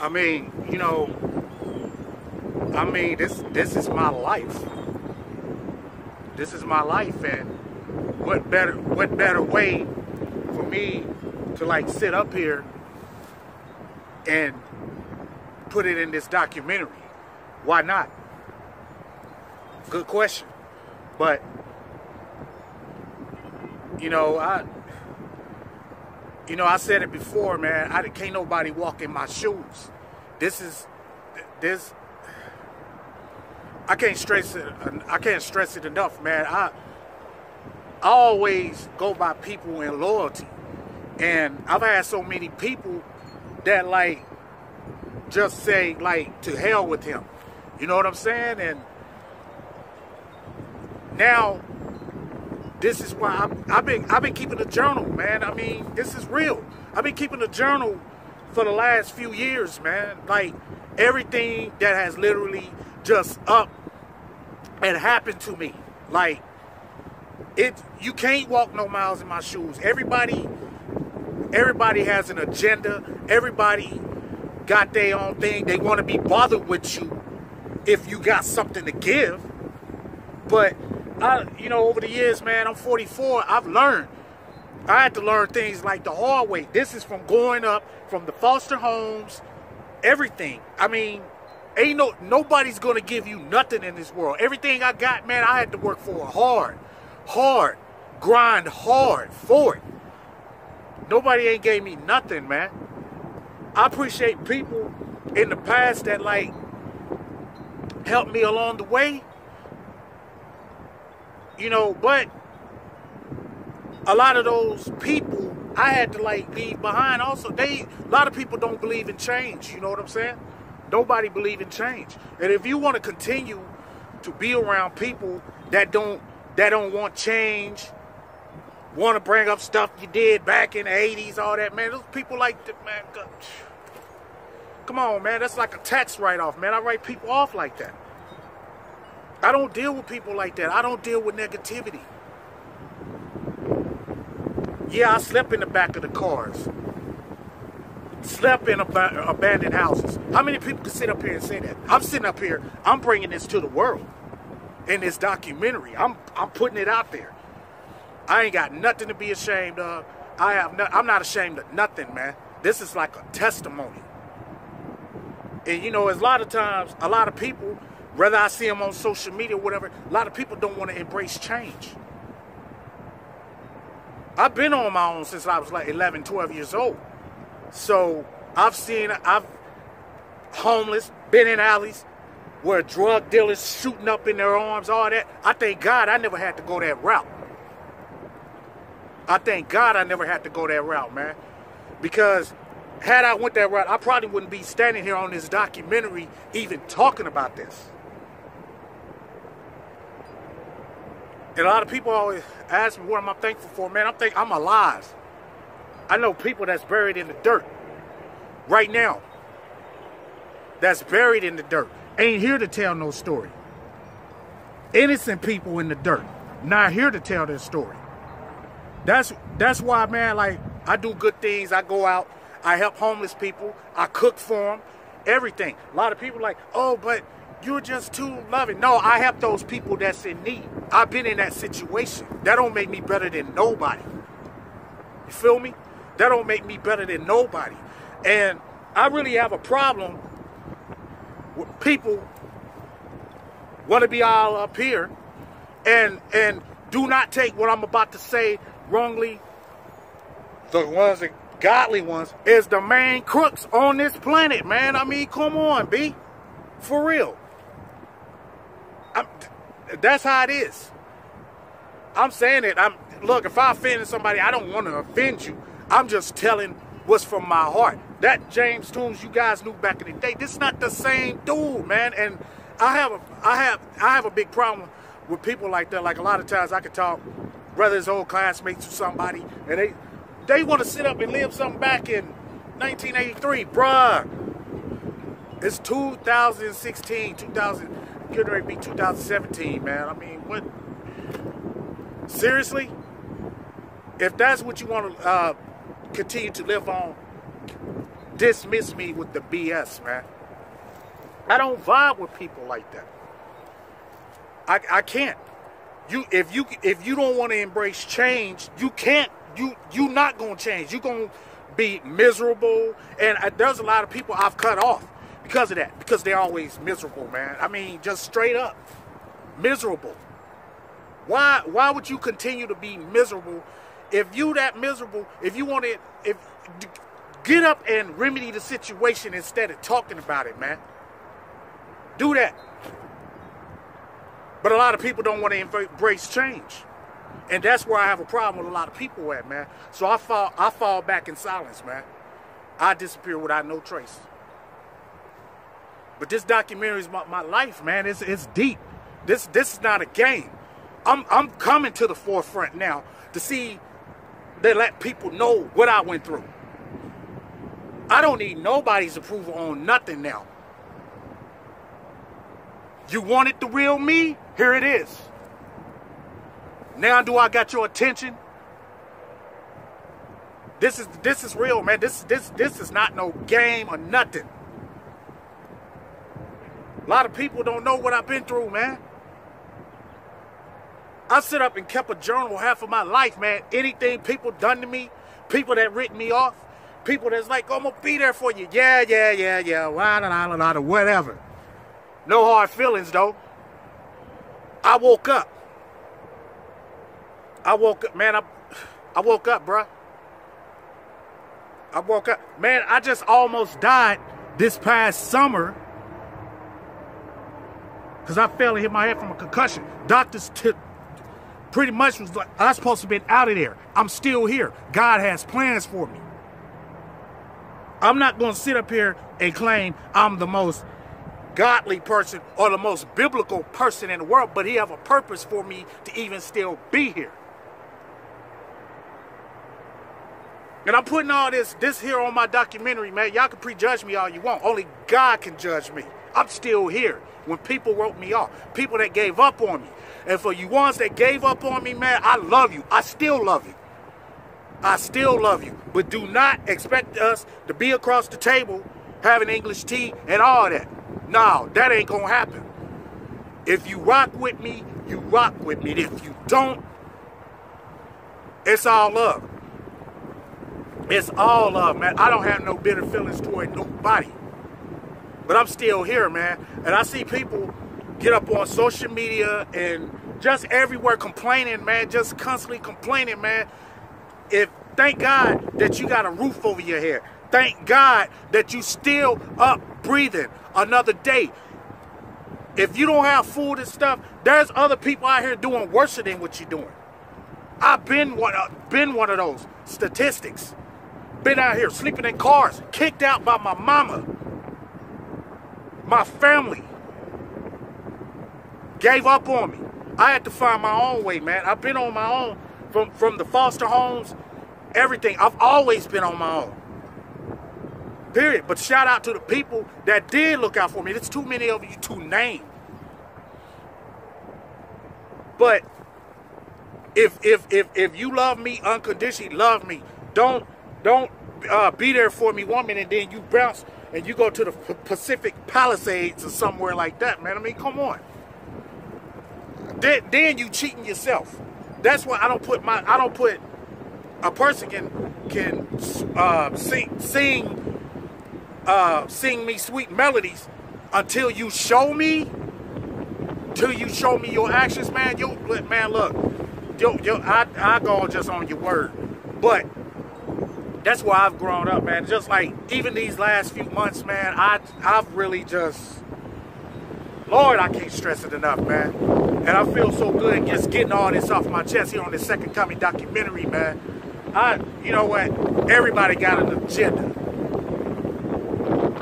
I mean, you know, I mean, this this is my life. This is my life, and what better what better way for me to like sit up here and put it in this documentary? Why not? Good question. But you know, I you know, I said it before, man. I can't nobody walk in my shoes. This is this. I can't stress it. I can't stress it enough, man. I I always go by people and loyalty, and I've had so many people that like just say like to hell with him. You know what I'm saying? And now this is why I, have been I've been keeping a journal, man. I mean, this is real. I've been keeping a journal for the last few years, man. Like everything that has literally just up and happened to me. Like it you can't walk no miles in my shoes. Everybody everybody has an agenda. Everybody got their own thing. They want to be bothered with you if you got something to give. But I, you know, over the years, man, I'm 44. I've learned. I had to learn things like the hard way. This is from growing up from the foster homes, everything. I mean, ain't no nobody's gonna give you nothing in this world. Everything I got, man, I had to work for hard, hard, grind hard for it. Nobody ain't gave me nothing, man. I appreciate people in the past that like helped me along the way you know, but a lot of those people I had to like leave behind also. They a lot of people don't believe in change, you know what I'm saying? Nobody believe in change. And if you want to continue to be around people that don't that don't want change, want to bring up stuff you did back in the 80s, all that, man, those people like that, man. Come on, man, that's like a tax write-off, man. I write people off like that. I don't deal with people like that. I don't deal with negativity. Yeah, I slept in the back of the cars. Slept in ab- abandoned houses. How many people can sit up here and say that? I'm sitting up here. I'm bringing this to the world in this documentary. I'm I'm putting it out there. I ain't got nothing to be ashamed of. I have no, I'm not ashamed of nothing, man. This is like a testimony. And you know, a lot of times, a lot of people whether I see them on social media or whatever, a lot of people don't want to embrace change. I've been on my own since I was like 11, 12 years old. So I've seen, I've homeless, been in alleys where drug dealers shooting up in their arms, all that. I thank God I never had to go that route. I thank God I never had to go that route, man. Because had I went that route, I probably wouldn't be standing here on this documentary even talking about this. And a lot of people always ask me what am I thankful for, man. I'm think I'm alive. I know people that's buried in the dirt right now. That's buried in the dirt. Ain't here to tell no story. Innocent people in the dirt. Not here to tell their story. That's that's why, man, like I do good things. I go out, I help homeless people, I cook for them, everything. A lot of people like, oh, but you're just too loving. No, I have those people that's in need. I've been in that situation. That don't make me better than nobody. You feel me? That don't make me better than nobody. And I really have a problem with people want to be all up here and and do not take what I'm about to say wrongly. The ones that godly ones is the main crooks on this planet, man. I mean, come on, B. For real. I'm, that's how it is. I'm saying it. I'm look. If I offended somebody, I don't want to offend you. I'm just telling what's from my heart. That James Toombs you guys knew back in the day. This is not the same dude, man. And I have a, I have, I have a big problem with people like that. Like a lot of times, I can talk, whether it's old classmates or somebody, and they, they want to sit up and live something back in 1983, bruh. It's 2016, 2000 getting ready be 2017, man. I mean, what? Seriously? If that's what you want to uh, continue to live on, dismiss me with the BS, man. I don't vibe with people like that. I, I can't. You if you if you don't want to embrace change, you can't. You you're not gonna change. You gonna be miserable. And uh, there's a lot of people I've cut off because of that. Because they're always miserable, man. I mean, just straight up miserable. Why why would you continue to be miserable if you that miserable? If you want to if get up and remedy the situation instead of talking about it, man. Do that. But a lot of people don't want to embrace change. And that's where I have a problem with a lot of people at, man. So I fall I fall back in silence, man. I disappear without no trace. But this documentary is my, my life, man. It's it's deep. This this is not a game. I'm I'm coming to the forefront now to see they let people know what I went through. I don't need nobody's approval on nothing now. You wanted the real me? Here it is. Now do I got your attention? This is this is real, man. This this this is not no game or nothing. A lot of people don't know what I've been through, man. I sit up and kept a journal half of my life, man. Anything people done to me, people that written me off, people that's like, oh, I'm gonna be there for you. Yeah, yeah, yeah, yeah. Whatever. No hard feelings though. I woke up. I woke up, man. I, I woke up, bruh. I woke up. Man, I just almost died this past summer because I fell and hit my head from a concussion. Doctors took pretty much was like, I'm supposed to be out of there. I'm still here. God has plans for me. I'm not going to sit up here and claim I'm the most godly person or the most biblical person in the world, but he have a purpose for me to even still be here. And I'm putting all this this here on my documentary, man. Y'all can prejudge me all you want. Only God can judge me. I'm still here. When people wrote me off, people that gave up on me. And for you ones that gave up on me, man, I love you. I still love you. I still love you. But do not expect us to be across the table having English tea and all that. No, that ain't gonna happen. If you rock with me, you rock with me. If you don't, it's all love. It's all love, man. I don't have no bitter feelings toward nobody. But I'm still here, man. And I see people get up on social media and just everywhere complaining, man. Just constantly complaining, man. If thank God that you got a roof over your head. Thank God that you still up breathing another day. If you don't have food and stuff, there's other people out here doing worse than what you're doing. I've been one, uh, been one of those statistics. Been out here sleeping in cars, kicked out by my mama, my family. Gave up on me. I had to find my own way, man. I've been on my own from from the foster homes, everything. I've always been on my own. Period. But shout out to the people that did look out for me. There's too many of you to name. But if if if if you love me unconditionally, love me. Don't don't uh, be there for me one minute, and then you bounce and you go to the Pacific Palisades or somewhere like that, man. I mean, come on. Then, then you cheating yourself. That's why I don't put my I don't put a person can can uh, sing sing uh, sing me sweet melodies until you show me, till you show me your actions, man. You man, look, yo, yo, I I go just on your word, but that's why I've grown up, man. Just like even these last few months, man, I I've really just, Lord, I can't stress it enough, man. And I feel so good just getting all this off my chest here on this second coming documentary, man. I, you know what? Everybody got an agenda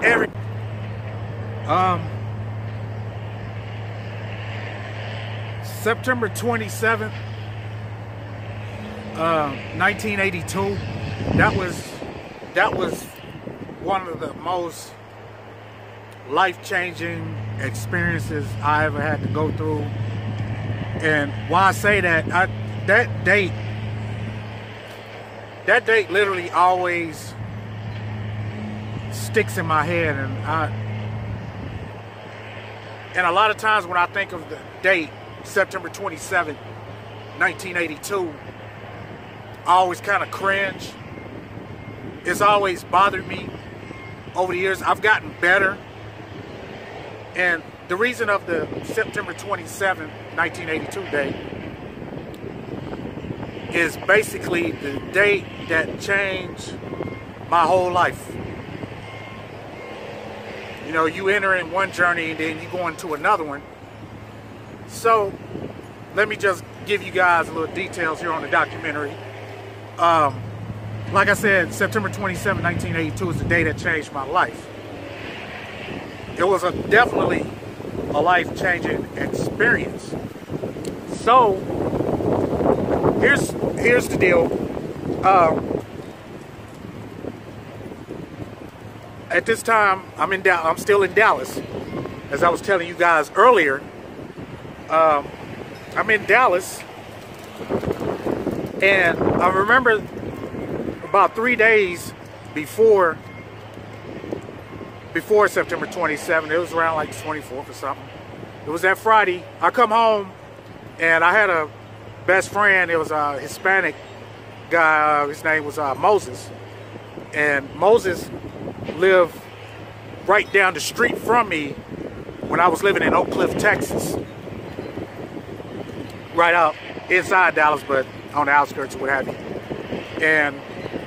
every um September 27th uh, 1982 that was that was one of the most life-changing experiences I ever had to go through and why I say that I, that date that date literally always sticks in my head, and I and a lot of times when I think of the date, September 27, 1982, I always kind of cringe. It's always bothered me over the years. I've gotten better. And the reason of the September 27, 1982 date is basically the date that changed my whole life. You know, you enter in one journey and then you go into another one. So, let me just give you guys a little details here on the documentary. Um, like I said, September 27, 1982 is the day that changed my life. It was a definitely a life-changing experience. So, here's here's the deal. Um, at this time, I'm in Dallas. I'm still in Dallas, as I was telling you guys earlier. Um, I'm in Dallas, and I remember about three days before before September 27th. It was around like the 24th or something. It was that Friday. I come home, and I had a best friend. It was a Hispanic guy. Uh, his name was uh, Moses, and Moses lived right down the street from me when I was living in Oak Cliff, Texas. Right out inside Dallas, but on the outskirts, what have you. And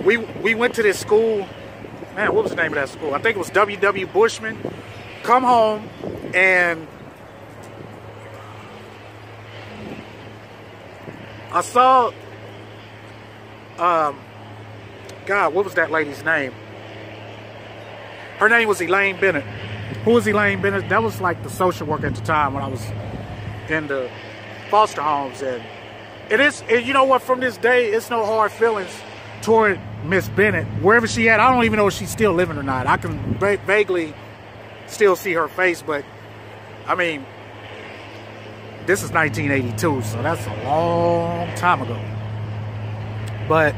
we we went to this school. Man, what was the name of that school? I think it was W.W. Bushman. Come home and I saw um God, what was that lady's name? Her name was Elaine Bennett. Who was Elaine Bennett? That was like the social worker at the time when I was in the foster homes. And it is, and you know what, from this day, it's no hard feelings toward Miss Bennett. Wherever she at, I don't even know if she's still living or not. I can va vaguely still see her face, but I mean, this is 1982, so that's a long time ago. But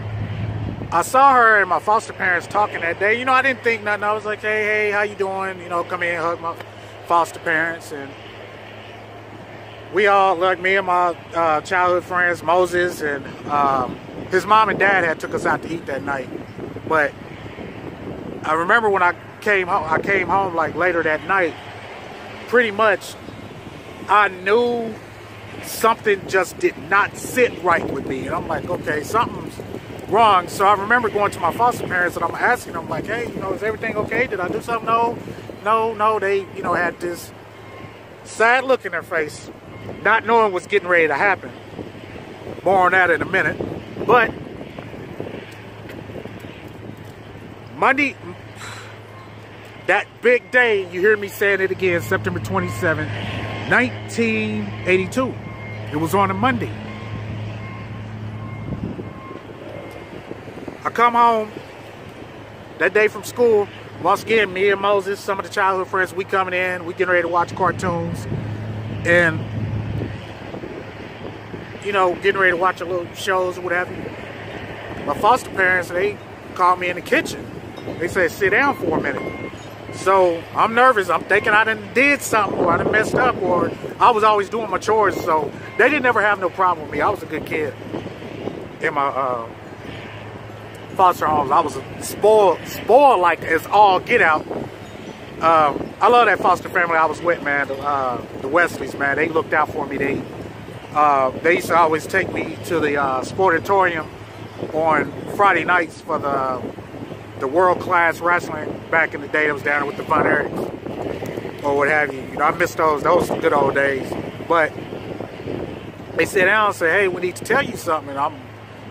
I saw her and my foster parents talking that day. You know, I didn't think nothing. I was like, hey, hey, how you doing? You know, come in, hug my foster parents. And we all, like me and my uh, childhood friends, Moses, and um, his mom and dad had took us out to eat that night. But I remember when I came home, I came home like later that night, pretty much I knew something just did not sit right with me. And I'm like, okay, something's wrong. So I remember going to my foster parents and I'm asking them like, hey, you know, is everything okay? Did I do something? No, no, no. They, you know, had this sad look in their face, not knowing what's getting ready to happen. More on that in a minute. But Monday, that big day, you hear me saying it again, September 27, 1982. It was on a Monday. I come home that day from school. Once again, me and Moses, some of the childhood friends, we coming in. We getting ready to watch cartoons. And, you know, getting ready to watch a little shows or whatever. My foster parents, they called me in the kitchen. They said, sit down for a minute. So I'm nervous. I'm thinking I done did something or I done messed up or I was always doing my chores. So they didn't ever have no problem with me. I was a good kid in my uh, foster homes. I was spoiled, spoiled like as all get out. Um, I love that foster family I was with, man. Uh, the Wesleys, man. They looked out for me. They uh, they used to always take me to the uh, sportatorium on Friday nights for the the world class wrestling back in the day that was down with the Von Erichs or what have you. You know, I miss those. Those good old days. But they sit down and say, hey, we need to tell you something. And I'm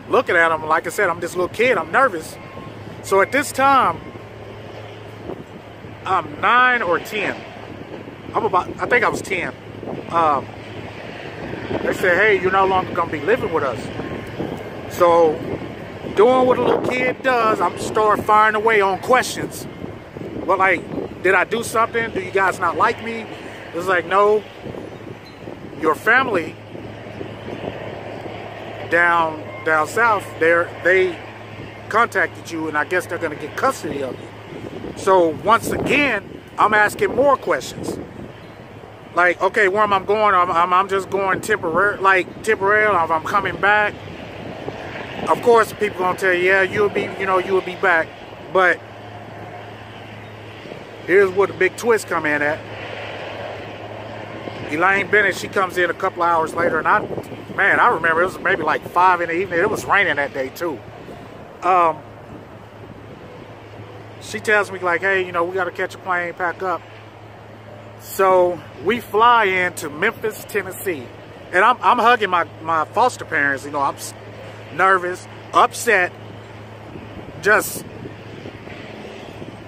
looking at them, like I said, I'm this little kid, I'm nervous. So at this time, I'm nine or 10. I'm about, I think I was 10. Um, they said, hey, you're no longer gonna be living with us. So doing what a little kid does, I'm start firing away on questions. But like, did I do something? Do you guys not like me? It's like, no, your family down down south, they they contacted you, and I guess they're going to get custody of you. So once again, I'm asking more questions. Like, okay, where am I going? I'm, I'm, I'm just going temporary, like temporary. If I'm coming back, of course, people gonna tell you, yeah, you'll be, you know, you'll be back. But here's where the big twist come in at. Elaine Bennett, she comes in a couple hours later, and I, man, I remember it was maybe like five in the evening. It was raining that day too. Um, she tells me like, hey, you know, we got to catch a plane, pack up. So we fly into Memphis, Tennessee, and I'm, I'm hugging my my foster parents. You know, I'm nervous, upset, just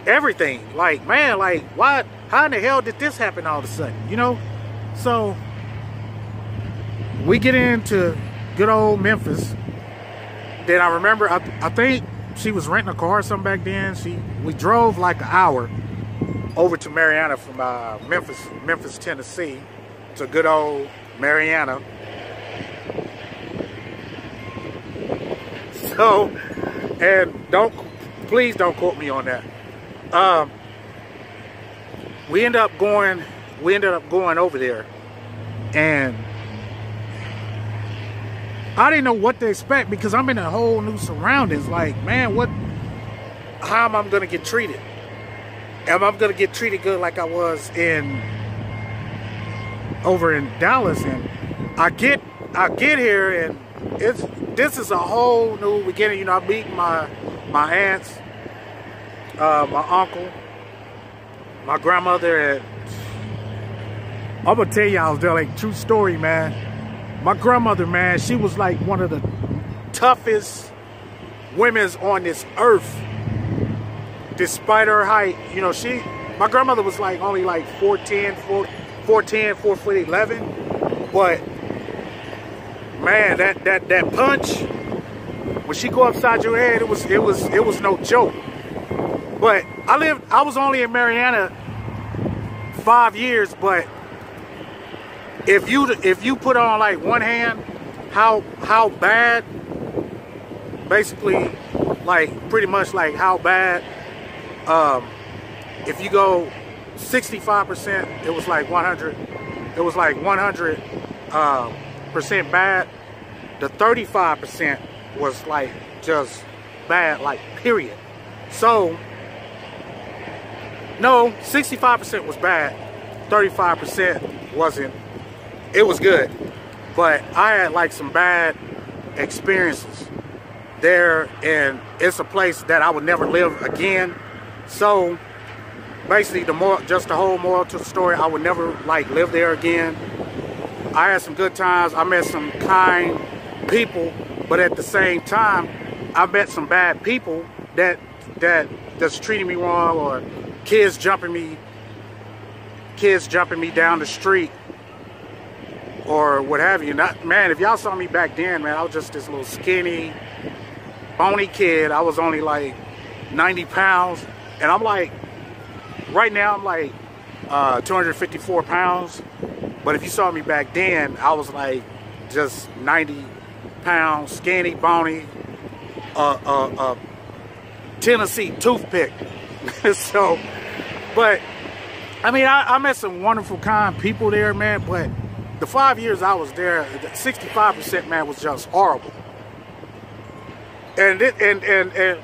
everything. Like, man, like, why? How in the hell did this happen all of a sudden? You know? So we get into good old Memphis. Then I remember, I, I think she was renting a car or something back then. She we drove like an hour over to Marianna from uh, Memphis, Memphis, Tennessee, to good old Marianna. So, and don't, please don't quote me on that. Um, we end up going we ended up going over there and I didn't know what to expect because I'm in a whole new surroundings. Like, man, what, how am I going to get treated? Am I going to get treated good like I was in, over in Dallas? And I get, I get here and it's, this is a whole new beginning. You know, I meet my, my aunts, uh, my uncle, my grandmother, and I'm gonna tell y'all the like true story, man. My grandmother, man, she was like one of the toughest women on this earth. Despite her height, you know, she, my grandmother was like only like 4'10, 4, 4'10, 4 foot 11. But man, that that that punch, when she go upside your head, it was it was it was no joke. But I lived, I was only in Marianna five years, but if you if you put on like one hand how how bad basically like pretty much like how bad um if you go 65% it was like 100 it was like 100 uh, percent bad the 35% was like just bad like period so no 65% was bad 35% wasn't it was good. But I had like some bad experiences there and it's a place that I would never live again. So basically the more just the whole moral to the story, I would never like live there again. I had some good times. I met some kind people, but at the same time, I met some bad people that that that's treating me wrong or kids jumping me kids jumping me down the street or what have you. Not man, if y'all saw me back then, man, I was just this little skinny, bony kid. I was only like 90 pounds, and I'm like, right now I'm like uh, 254 pounds. But if you saw me back then, I was like just 90 pounds, skinny, bony, uh, uh, uh, Tennessee toothpick. so, but I mean, I, I met some wonderful, kind people there, man. But the five years I was there, 65% man was just horrible. And, it, and, and, and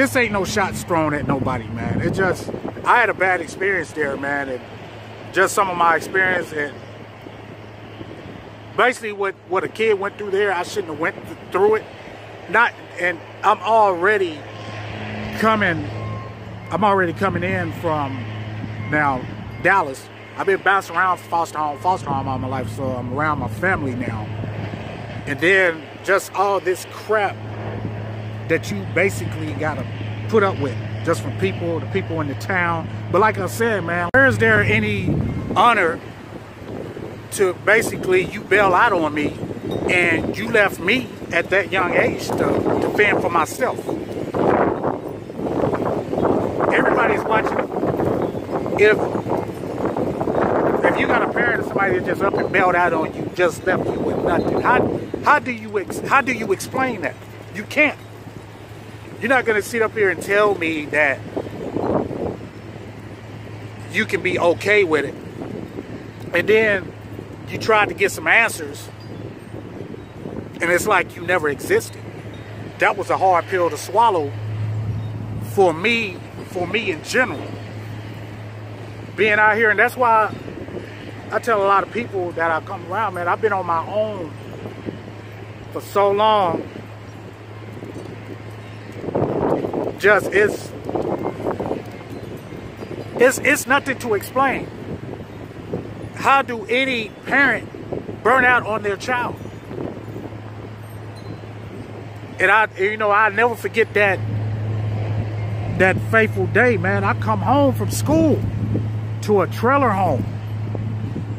this ain't no shots thrown at nobody, man. It just, I had a bad experience there, man. And just some of my experience and basically what, what a kid went through there, I shouldn't have went through it. Not, and I'm already coming, I'm already coming in from now Dallas I've been bouncing around foster home, foster home all my life, so I'm around my family now. And then just all this crap that you basically gotta put up with just from people, the people in the town. But like I said, man, where is there any honor to basically you bail out on me and you left me at that young age to, to fend for myself. Everybody's watching. If if you got a parent or somebody that just up and bailed out on you, just left you with nothing. How how do you how do you explain that? You can't. You're not gonna sit up here and tell me that you can be okay with it. And then you tried to get some answers, and it's like you never existed. That was a hard pill to swallow for me, for me in general. Being out here, and that's why I tell a lot of people that I come around, man, I've been on my own for so long. Just it's it's it's nothing to explain. How do any parent burn out on their child? And I you know, I never forget that that fateful day, man. I come home from school to a trailer home.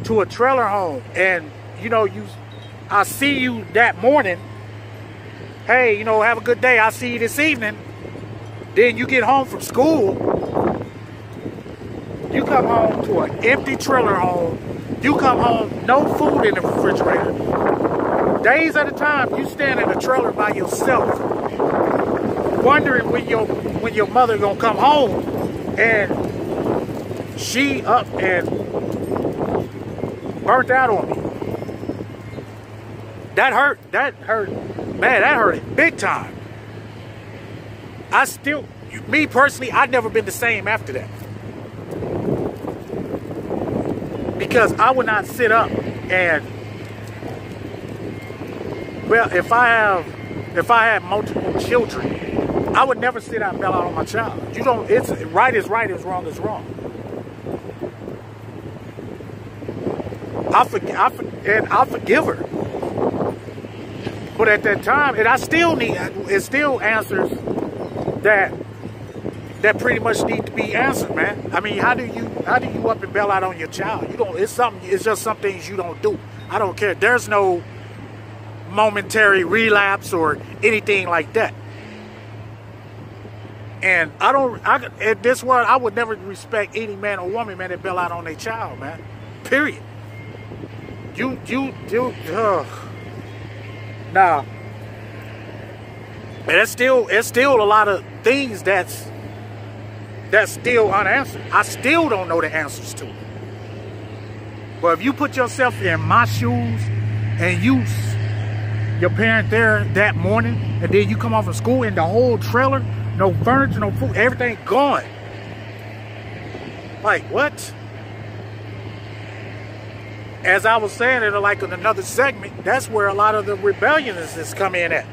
To a trailer home. And you know, you I see you that morning. Hey, you know, have a good day. I'll see you this evening. Then you get home from school. You come home to an empty trailer home. You come home, no food in the refrigerator. Days at a time, you stand in a trailer by yourself, wondering when your when your mother gonna come home, and she up and burnt out on me. That hurt. That hurt. Man, that hurt big time. I still, me personally, I've never been the same after that. Because I would not sit up and, well, if I have, if I have multiple children, I would never sit out and bail out on my child. You don't, it's right is right, is wrong is wrong. I forgive, I, and I forgive her. But at that time, and I still need, it still answers that that pretty much need to be answered, man. I mean, how do you how do you up and bail out on your child? You don't. It's something. It's just some things you don't do. I don't care. There's no momentary relapse or anything like that. And I don't. I at this world, I would never respect any man or woman, man, that bail out on their child, man. Period. You you you. Uh, now, and it's still it's still a lot of things that's that's still unanswered. I still don't know the answers to it. But if you put yourself in my shoes and you your parent there that morning, and then you come off of school and the whole trailer, no furniture, no food, everything gone. Like what? as I was saying in like in another segment, that's where a lot of the rebellion is, is come in at.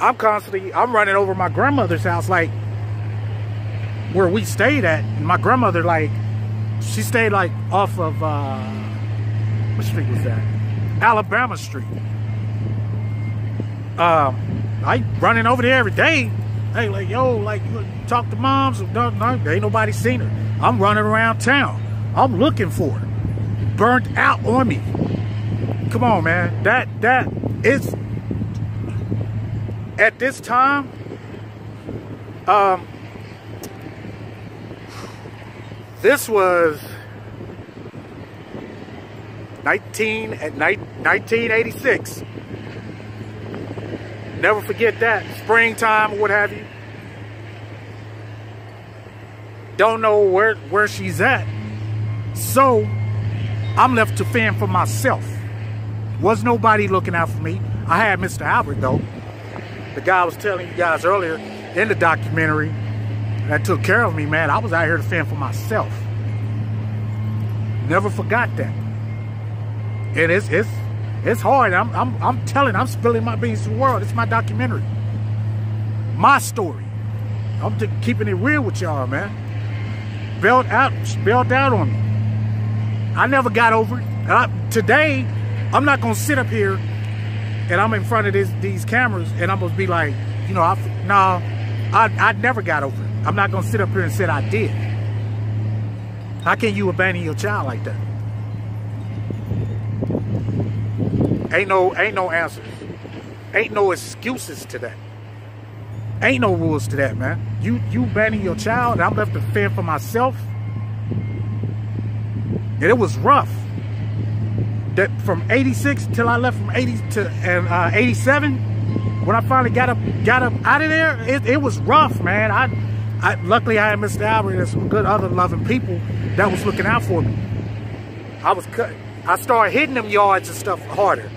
I'm constantly, I'm running over my grandmother's house, like where we stayed at. And My grandmother, like, she stayed like off of, uh, what street was that? Alabama Street. Um, I running over there every day. Hey, like, yo, like, talk to moms. No, no, ain't nobody seen her. I'm running around town. I'm looking for her burnt out on me. Come on, man. That that is at this time. Um, this was 19 at night 1986. Never forget that springtime, or what have you. Don't know where where she's at. So I'm left to fend for myself. Was nobody looking out for me. I had Mr. Albert though. The guy was telling you guys earlier in the documentary that took care of me, man. I was out here to fend for myself. Never forgot that. And it's it's it's hard. I'm I'm I'm telling, I'm spilling my beans to the world. It's my documentary. My story. I'm just keeping it real with y'all, man. Built out, built out on me. I never got over it. Today, I'm not gonna sit up here and I'm in front of this, these cameras and I'm gonna be like, you know, I, no, I, I never got over it. I'm not gonna sit up here and say I did. How can you abandon your child like that? Ain't no, ain't no answers. Ain't no excuses to that. Ain't no rules to that, man. You you abandon your child, and I'm left to fend for myself. And it was rough. That from 86 till I left from 80 to uh, 87, when I finally got up got up out of there, it, it was rough, man. I I, luckily I had Mr. Albert and some good other loving people that was looking out for me. I was cut. I started hitting them yards and stuff harder.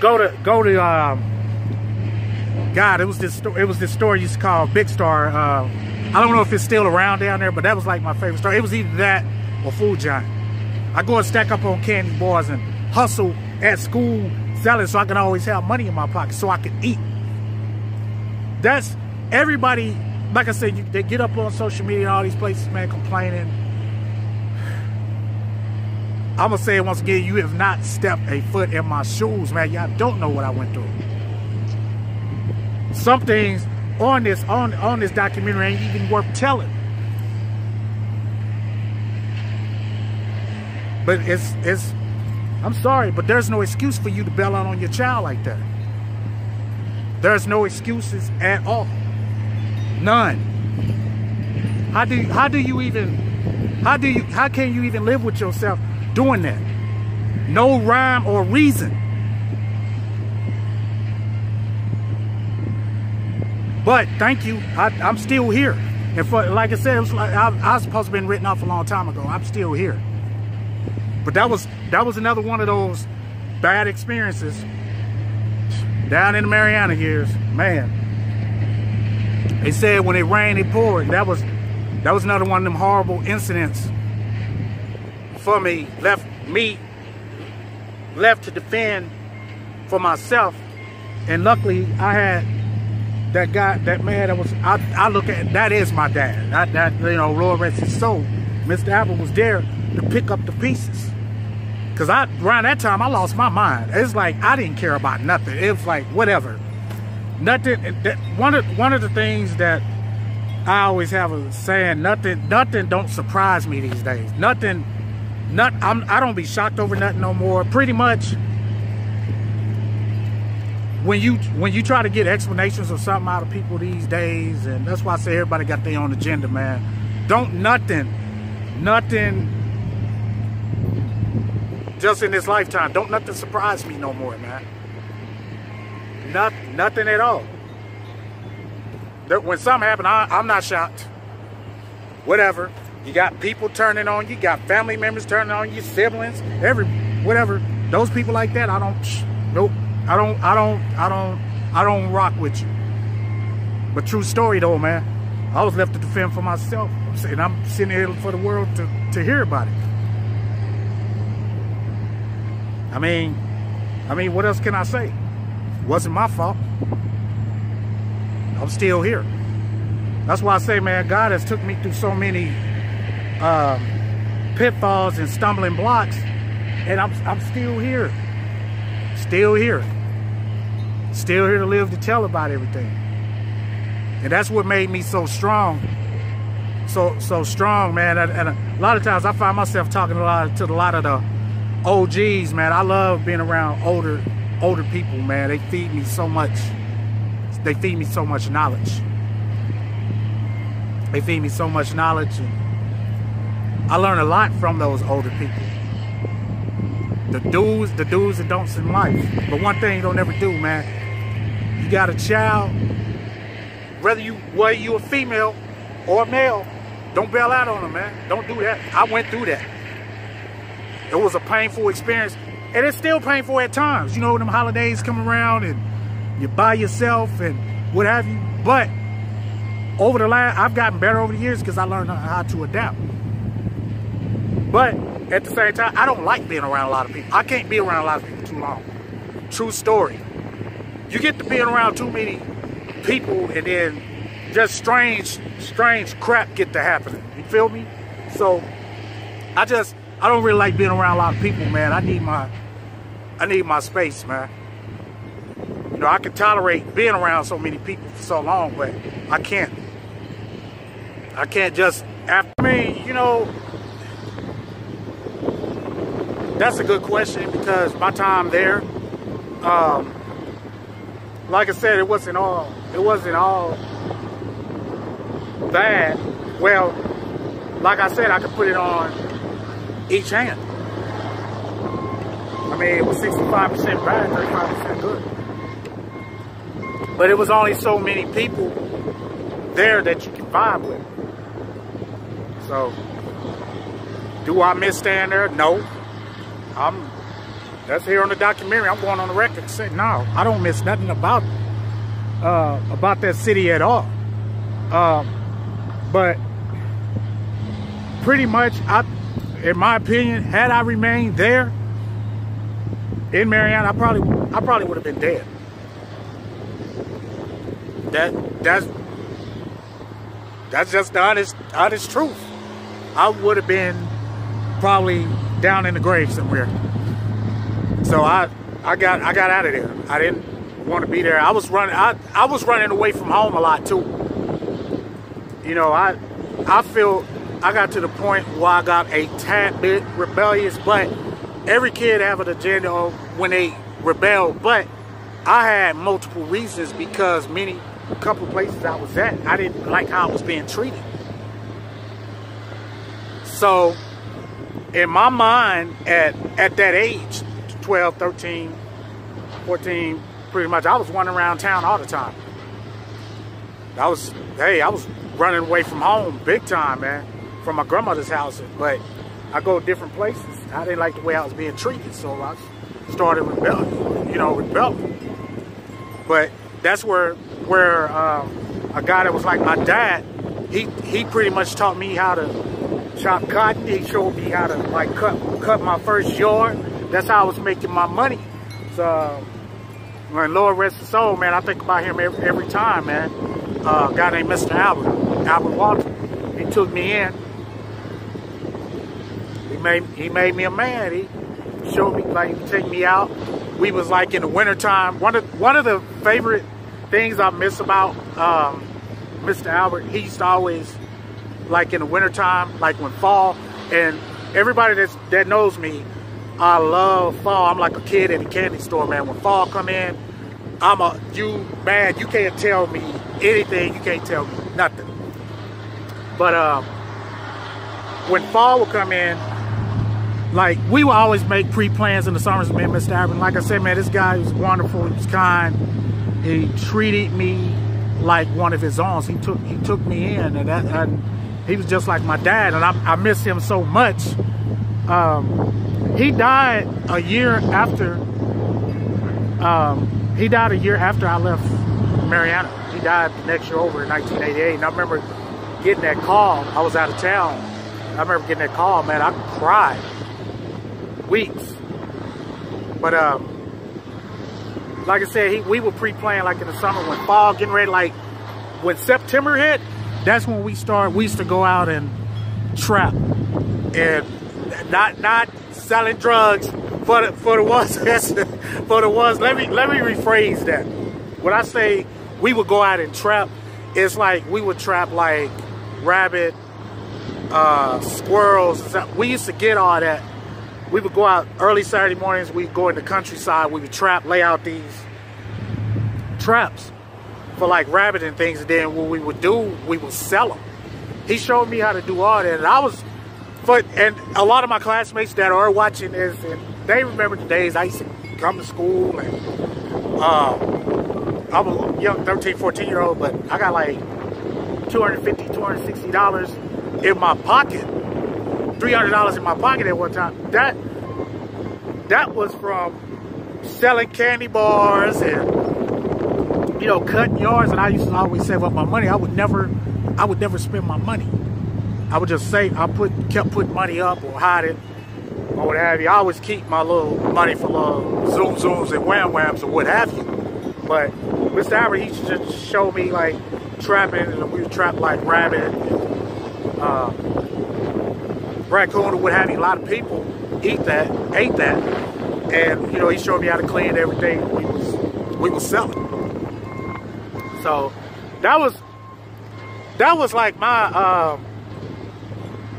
Go to go to um, God. It was this it was this store used to call Big Star. Uh, I don't know if it's still around down there, but that was like my favorite store. It was either that or Food Giant. I go and stack up on candy bars and hustle at school selling so I can always have money in my pocket so I can eat. That's everybody, like I said, you, they get up on social media and all these places, man, complaining. I'm going to say it once again, you have not stepped a foot in my shoes, man. Y'all don't know what I went through. Some things on this on on this documentary ain't even worth telling. But it's it's I'm sorry, but there's no excuse for you to bail out on your child like that. There's no excuses at all. None. How do you, how do you even how do you how can you even live with yourself doing that? No rhyme or reason. But thank you. I, am still here. And for, like I said, it was like I, I was supposed to have been written off a long time ago. I'm still here. But that was that was another one of those bad experiences down in the Marianna years. Man, they said when it rained, it poured. That was that was another one of them horrible incidents for me. Left me left to defend for myself, and luckily I had that guy, that man that was. I, I look at that is my dad. That, that you know, Lord rest his soul. Mr. Apple was there to pick up the pieces. Cause I around that time I lost my mind. It's like I didn't care about nothing. It was like whatever. Nothing. That, one of one of the things that I always have a saying: nothing, nothing don't surprise me these days. Nothing, not. I'm. I don't be shocked over nothing no more. Pretty much. When you when you try to get explanations of something out of people these days, and that's why I say everybody got their own agenda, man. Don't nothing, nothing just in this lifetime. Don't nothing surprise me no more, man. Not, nothing at all. When something happened, I, I'm not shocked. Whatever. You got people turning on you. got family members turning on you. Siblings. Every, whatever. Those people like that, I don't, nope. I don't, I don't, I don't, I don't rock with you. But true story though, man. I was left to defend for myself. And I'm sitting here for the world to, to hear about it. I mean, I mean, what else can I say? It wasn't my fault. I'm still here. That's why I say, man, God has took me through so many uh, pitfalls and stumbling blocks, and I'm, I'm still here. Still here. Still here to live to tell about everything. And that's what made me so strong. So so strong, man. And, and a lot of times I find myself talking a lot to a lot of the OGs, man. I love being around older older people, man. They feed me so much. They feed me so much knowledge. They feed me so much knowledge. I learn a lot from those older people. The do's, the do's and don'ts in life. But one thing you don't ever do, man. You got a child, whether you whether you a female or a male, don't bail out on them, man. Don't do that. I went through that. It was a painful experience. And it's still painful at times. You know, when them holidays come around and you're by yourself and what have you. But over the last, I've gotten better over the years because I learned how to adapt. But at the same time, I don't like being around a lot of people. I can't be around a lot of people too long. True story. You get to being around too many people and then just strange, strange crap get to happening. You feel me? So I just, I don't really like being around a lot of people, man. I need my I need my space, man. You know, I can tolerate being around so many people for so long, but I can't. I can't just after me, you know, that's a good question because my time there, um, like I said, it wasn't all it wasn't all bad. Well, like I said, I could put it on each hand. I mean, it was 65% bad, 35% good. But it was only so many people there that you can vibe with. So, do I miss staying there? No. I'm, that's here on the documentary. I'm going on the record saying, no, I don't miss nothing about, uh, about that city at all. Um, but pretty much, I, in my opinion, had I remained there in Marianna, I probably, I probably would have been dead. That, that's, that's just the honest, honest truth. I would have been probably down in the grave somewhere. So I I got I got out of there. I didn't want to be there. I was running I, I was running away from home a lot too. You know, I I feel I got to the point where I got a tad bit rebellious, but every kid have an agenda when they rebel, but I had multiple reasons because many couple places I was at, I didn't like how I was being treated. So in my mind at at that age 12 13 14 pretty much i was running around town all the time. I was hey i was running away from home big time man from my grandmother's house but i go different places i didn't like the way i was being treated so i started rebelling you know rebelling but that's where where um, a guy that was like my dad he he pretty much taught me how to chop cotton. He showed me how to like cut cut my first yard. That's how I was making my money. So when Lord rest his soul, man, I think about him every, every time, man. Uh, a guy named Mr. Albert, Albert Walter. He took me in. Made he made me a man. He showed me like take me out. We was like in the wintertime. One of one of the favorite things I miss about um, Mr. Albert, he used to always like in the wintertime, like when fall, and everybody that's, that knows me, I love fall. I'm like a kid in a candy store, man. When fall come in, I'm a, you, man, you can't tell me anything. You can't tell me nothing. But um, when fall will come in, like we will always make pre-plans in the summers, man, Mr. Albert. Like I said, man, this guy was wonderful. He was kind. He treated me like one of his own. He took he took me in, and that and he was just like my dad, and I, I miss him so much. Um, he died a year after. Um, he died a year after I left Marianna. He died the next year over in 1988, and I remember getting that call. I was out of town. I remember getting that call, man. I cried weeks. But um, like I said, he, we were pre-playing like in the summer when fall getting ready, like when September hit, that's when we start. We used to go out and trap, and not not selling drugs for the for the ones for the ones. Let me let me rephrase that. When I say we would go out and trap, it's like we would trap like rabbit, uh, squirrels. We used to get all that. We would go out early Saturday mornings. We'd go in the countryside. We would trap, lay out these traps for like rabbit and things. And then what we would do, we would sell them. He showed me how to do all that. And I was, but and a lot of my classmates that are watching this, and they remember the days I used to come to school and uh, I was a young 13, 14 year old, but I got like 250 $260 in my pocket. $300 in my pocket at one time. That that was from selling candy bars and you know, cutting yards, and I used to always save up my money. I would never, I would never spend my money. I would just save. I put, kept putting money up or hide it or what have you. I always keep my little money for little zoom zooms and wham whams or what have you. But Mr. Albert, he just showed me like trapping, and we trapped like rabbit, and, uh, raccoon or what have you. A lot of people eat that, ate that, and you know he showed me how to clean everything we was we was selling. So that was that was like my um,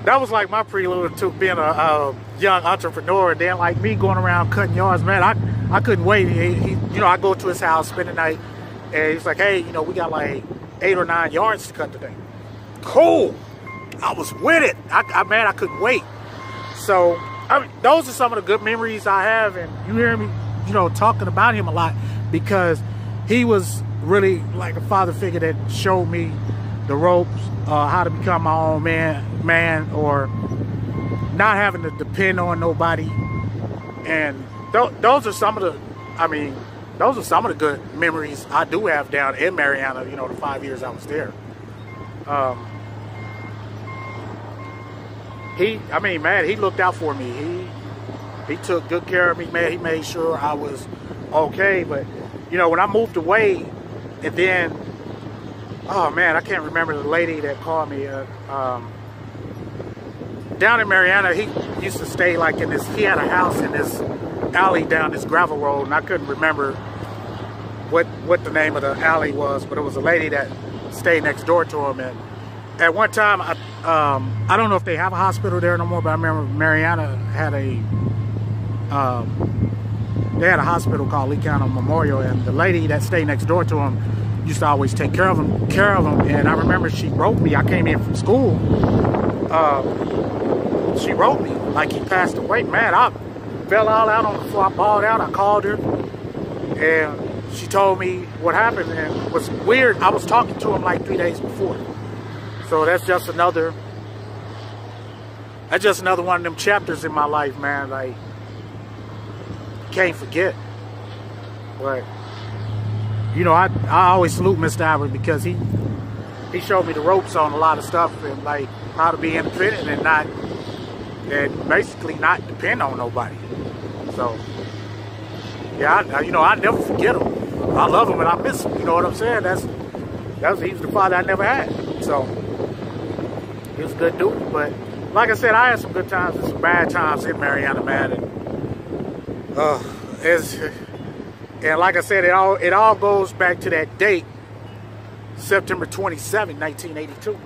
that was like my prelude to being a, a, young entrepreneur. And then like me going around cutting yards, man, I I couldn't wait. He, he, you know, I go to his house, spend the night, and he's like, hey, you know, we got like eight or nine yards to cut today. Cool. I was with it. I, I man, I couldn't wait. So I mean, those are some of the good memories I have, and you hear me, you know, talking about him a lot because he was really like a father figure that showed me the ropes, uh, how to become my own man, man, or not having to depend on nobody. And th those are some of the, I mean, those are some of the good memories I do have down in Marianna. you know, the five years I was there. Um, he, I mean, man, he looked out for me. He, he took good care of me, man. He made sure I was okay. But, you know, when I moved away, and then, oh man, I can't remember the lady that called me. Uh, um, down in Marianna, he used to stay like in this, he had a house in this alley down this gravel road, and I couldn't remember what what the name of the alley was, but it was a lady that stayed next door to him. And at one time, I, um, I don't know if they have a hospital there no more, but I remember Marianna had a, um, they had a hospital called Lee County Memorial, and the lady that stayed next door to him used to always take care of him, care of him. And I remember she wrote me. I came in from school. Uh, she wrote me like he passed away. Man, I fell all out on the floor. I bawled out. I called her, and she told me what happened and it was weird. I was talking to him like three days before. So that's just another, that's just another one of them chapters in my life, man. Like, can't forget. But, you know, I, I always salute Mr. Albert because he, he showed me the ropes on a lot of stuff and like how to be independent and not, and basically not depend on nobody. So, yeah, I, you know, I never forget him. I love him and I miss him. You know what I'm saying? That's that's he was the father I never had. So he was a good dude. But like I said, I had some good times and some bad times in Marianna, man. And uh, and like I said, it all it all goes back to that date, September 27, 1982.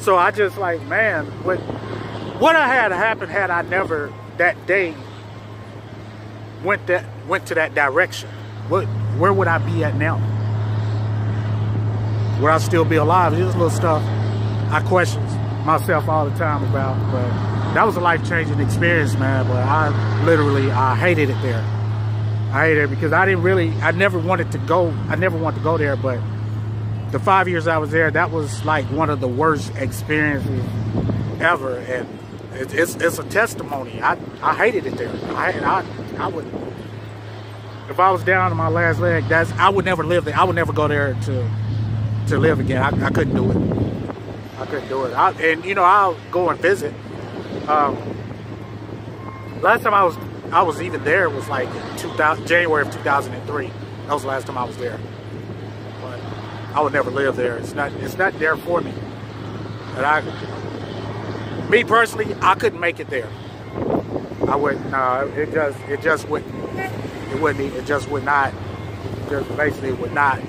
So I just like, man, what what I had happen had I never that day went that went to that direction, what where would I be at now? Would I still be alive? This little stuff I question myself all the time about, but that was a life-changing experience, man. But I literally I hated it there. I hated it because I didn't really I never wanted to go I never wanted to go there, but the five years I was there, that was like one of the worst experiences ever. And it's, it's, a testimony. I, I hated it there. I, I, I would, if I was down to my last leg, that's I would never live there. I would never go there to to live again. I, I couldn't do it. I couldn't do it. I, and you know, I'll go and visit. Um, last time I was I was even there was like 2000, January of 2003. That was the last time I was there. But I would never live there. It's not it's not there for me. And I me personally, I couldn't make it there. I wouldn't. No, it just it just wouldn't. It wouldn't. It just would not. Just basically would not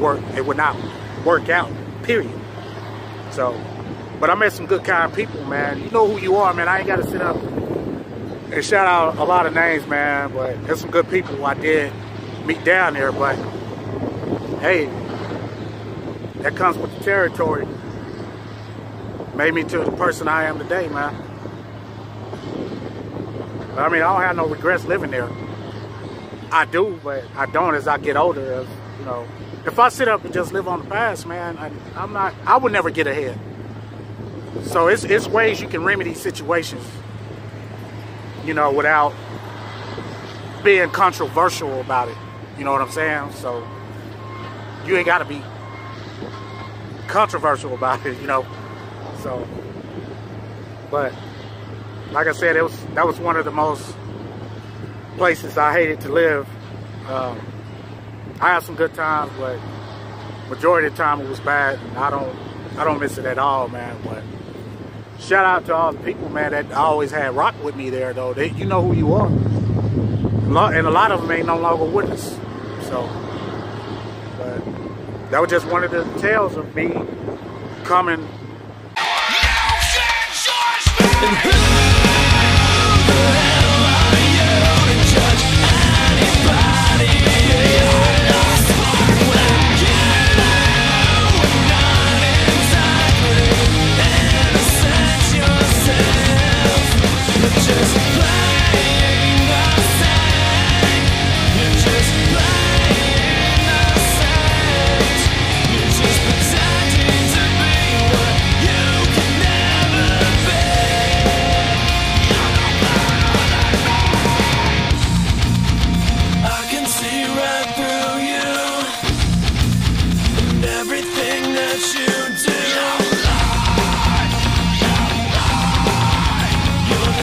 work. It would not work out. Period. So, but I met some good kind of people, man. You know who you are, man. I ain't got to sit up and shout out a lot of names, man. But there's some good people I did meet down there. But hey, that comes with the territory made me to the person I am today, man. I mean, I don't have no regrets living there. I do, but I don't as I get older. As, you know, if I sit up and just live on the past, man, I, I'm not. I would never get ahead. So it's it's ways you can remedy situations. You know, without being controversial about it. You know what I'm saying? So you ain't got to be controversial about it. You know. So, but like I said, it was that was one of the most places I hated to live. Um, I had some good times, but majority of the time it was bad. And I don't, I don't miss it at all, man. But shout out to all the people, man, that always had rock with me there, though. They, you know who you are, and a lot of them ain't no longer with us. So, but that was just one of the tales of me coming